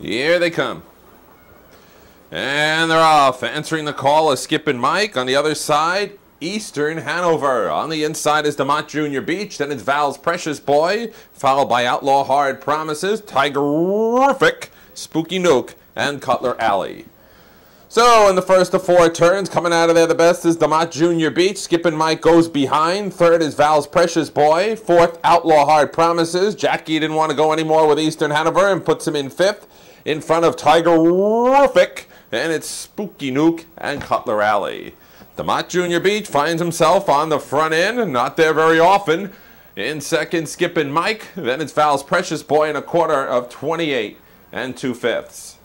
Here they come. And they're off. Answering the call is Skip and Mike. On the other side, Eastern Hanover. On the inside is DeMott Junior Beach. Then it's Val's Precious Boy, followed by Outlaw Hard Promises, Tigerific, Spooky Nook, and Cutler Alley. So in the first of four turns, coming out of there the best is DeMott Junior Beach. Skip and Mike goes behind. Third is Val's Precious Boy. Fourth, Outlaw Hard Promises. Jackie didn't want to go anymore with Eastern Hanover and puts him in fifth. In front of Tiger Tigerific and it's Spooky Nook and Cutler Alley. DeMott Junior Beach finds himself on the front end, not there very often. In second, Skip and Mike. Then it's Val's Precious Boy in a quarter of 28 and 2 fifths.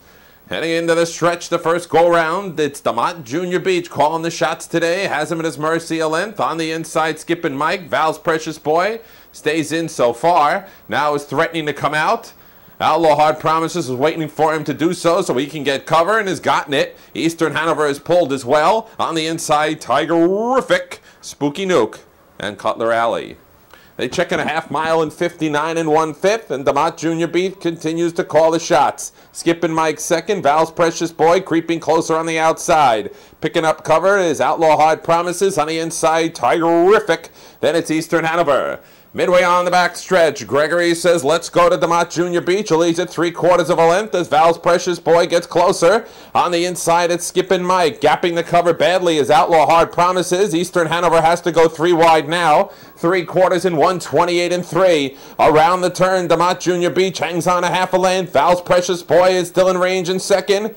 Heading into the stretch, the first go round, it's DeMott Junior Beach calling the shots today. Has him at his mercy a length. On the inside, Skip and Mike. Val's Precious Boy stays in so far. Now is threatening to come out. Outlaw Hard Promises is waiting for him to do so so he can get cover and has gotten it. Eastern Hanover is pulled as well. On the inside, Tigerific, Spooky Nook, and Cutler Alley. They check in a half mile in 59 and one fifth, and DeMott Junior Beach continues to call the shots. Skip and Mike second, Val's Precious Boy creeping closer on the outside. Picking up cover is Outlaw Hard Promises on the inside, Tigerific. Then it's Eastern Hanover. Midway on the back stretch, Gregory says, let's go to DeMott Junior Beach. Leads at three quarters of a length as Val's Precious Boy gets closer. On the inside, it's Skip and Mike. Gapping the cover badly as Outlaw Hard promises. Eastern Hanover has to go three wide now. Three quarters in 128 and three. Around the turn, DeMott Junior Beach hangs on a half a length. Val's Precious Boy is still in range in second.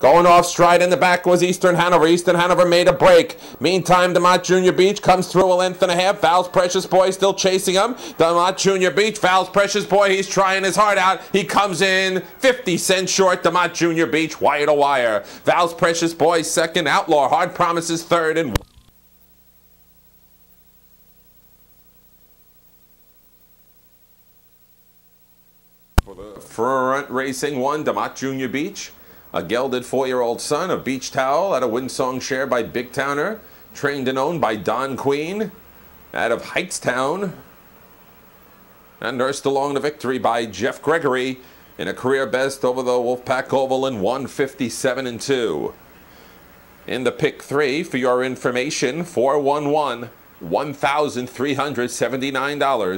Going off stride in the back was Eastern Hanover. Eastern Hanover made a break. Meantime, DeMott Junior Beach comes through a length and a half. Val's Precious Boy still chasing him. DeMott Junior Beach, Val's Precious Boy, he's trying his heart out. He comes in 50 cents short. DeMott Junior Beach, wire to wire. Val's Precious Boy second. Outlaw Hard Promises third. And front racing one, DeMott Junior Beach. A gelded four-year-old son, a beach towel at a Windsong share by Big Towner, trained and owned by Don Queen, out of Hightstown, and nursed along the victory by Jeff Gregory in a career best over the Wolfpack Oval in 157 and 2. In the pick three, for your information, 411 $1,379.